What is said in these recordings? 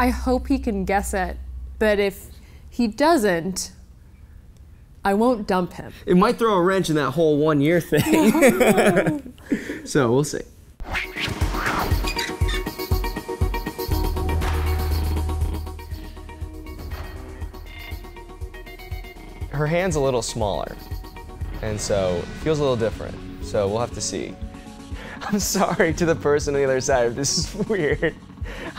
I hope he can guess it, but if he doesn't, I won't dump him. It might throw a wrench in that whole one year thing. so we'll see. Her hand's a little smaller, and so it feels a little different. So we'll have to see. I'm sorry to the person on the other side if this is weird.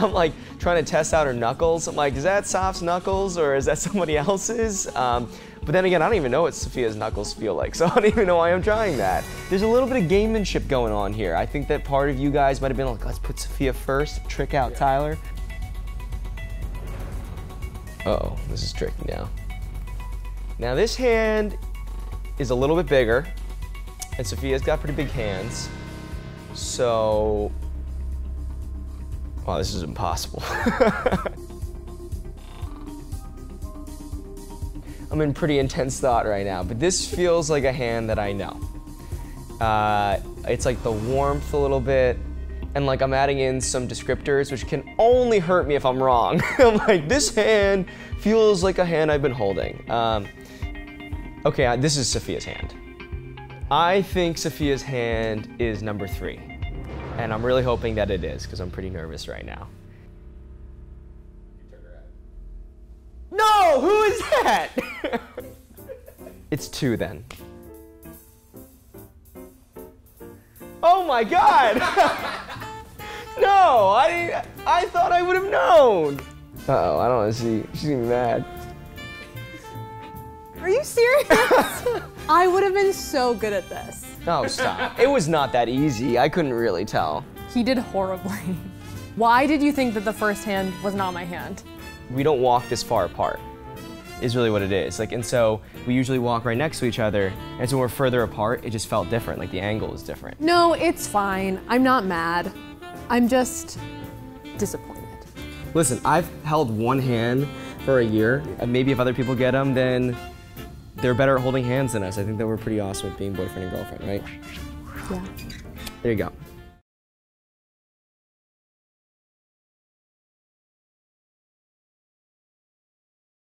I'm like trying to test out her knuckles. I'm like, is that Soph's knuckles or is that somebody else's? Um, but then again, I don't even know what Safiya's knuckles feel like, so I don't even know why I'm trying that. There's a little bit of gamemanship going on here. I think that part of you guys might have been like, let's put Safiya first, trick out Tyler. Uh oh this is tricky now. Now this hand is a little bit bigger, and Safiya's got pretty big hands. So, wow, this is impossible. I'm in pretty intense thought right now, but this feels like a hand that I know. Uh, it's like the warmth a little bit, and like I'm adding in some descriptors, which can only hurt me if I'm wrong. I'm like, this hand feels like a hand I've been holding. Um, okay, this is Safiya's hand. I think Safiya's hand is number three, and I'm really hoping that it is, because I'm pretty nervous right now. No, who is that? it's two then. Oh my god! no, I I thought I would have known. Uh oh, I don't want to see. She's gonna be mad. Are you serious? I would have been so good at this. Oh, stop. it was not that easy. I couldn't really tell. He did horribly. Why did you think that the first hand was not my hand? We don't walk this far apart is really what it is. Like, and so we usually walk right next to each other, and so when we're further apart, it just felt different. Like the angle is different. No, it's fine. I'm not mad. I'm just disappointed. Listen, I've held one hand for a year, and maybe if other people get them, then they're better at holding hands than us. I think that we're pretty awesome at being boyfriend and girlfriend, right? Yeah. There you go.